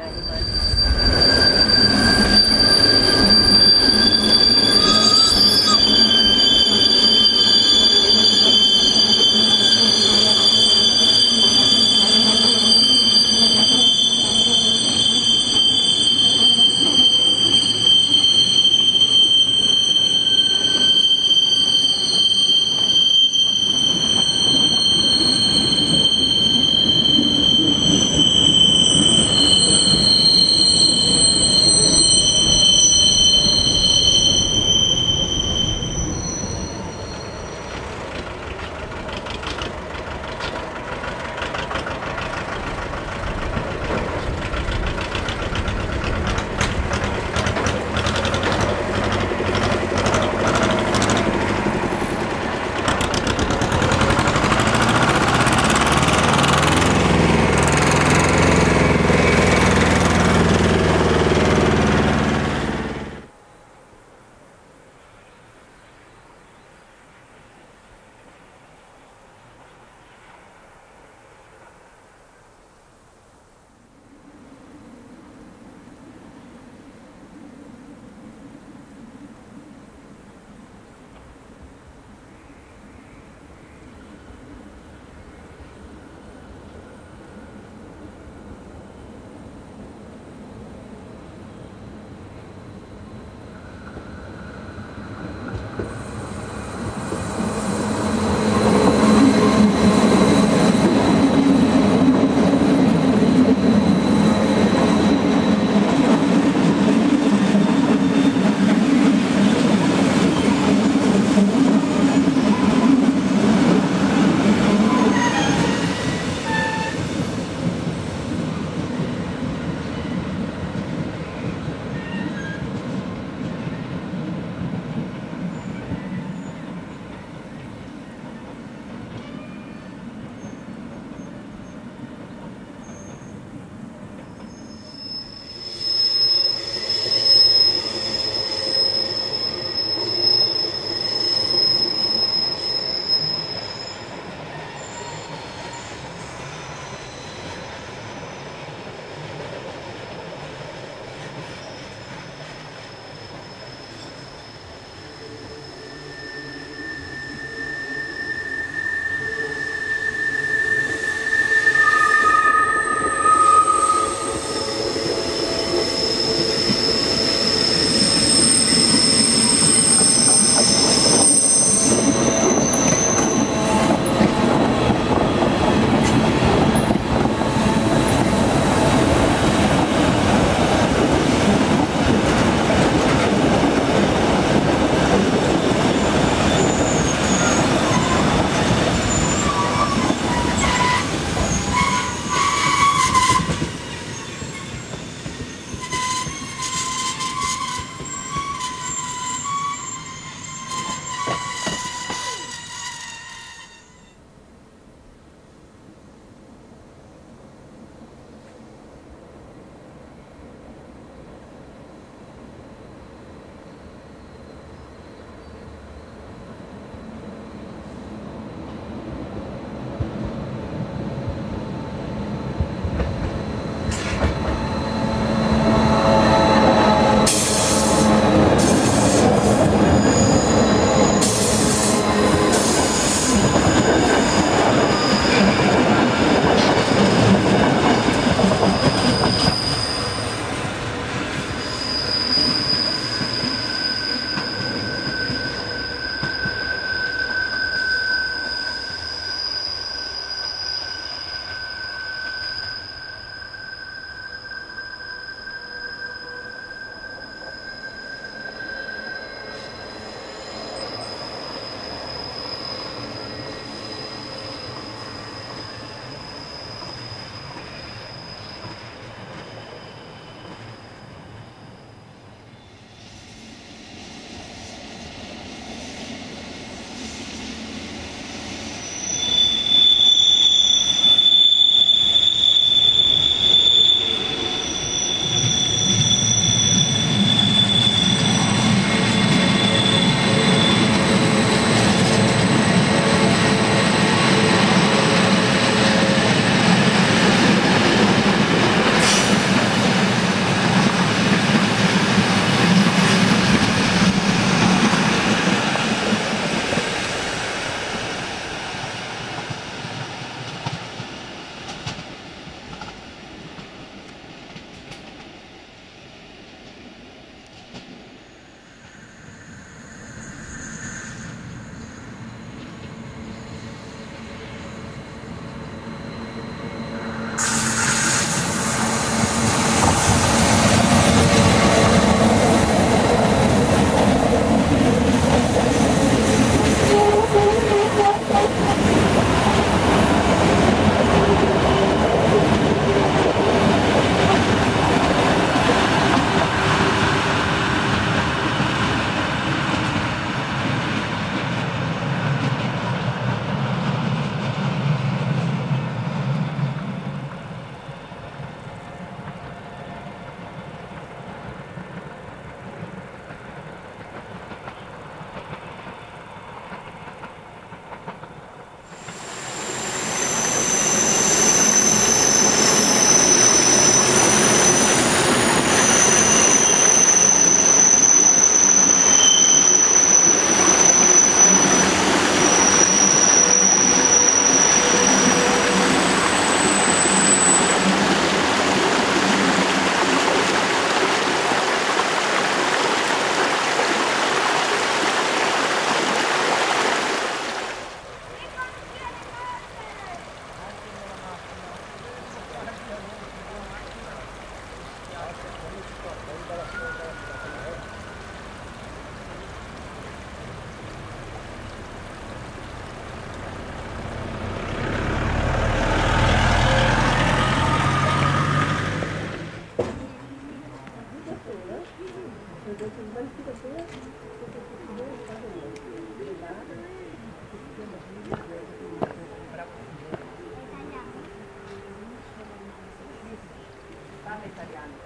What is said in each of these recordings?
that you like. italiano.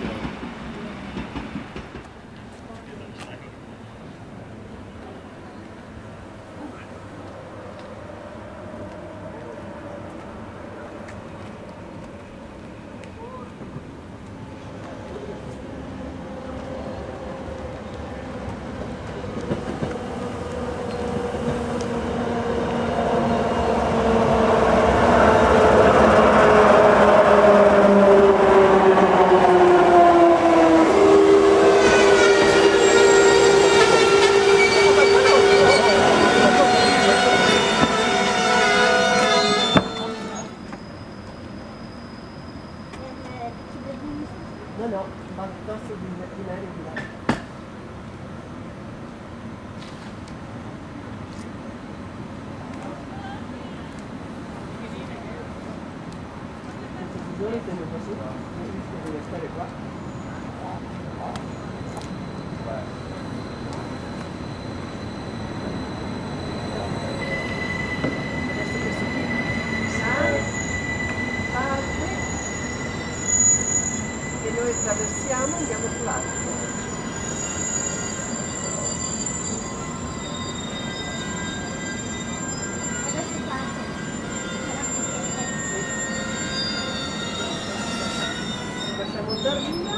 you know, No, no, ma piuttosto di macchinari di là. Queste signore sono così, non riescono a stare qua. Gracias.